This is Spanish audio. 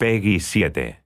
Peggy 7.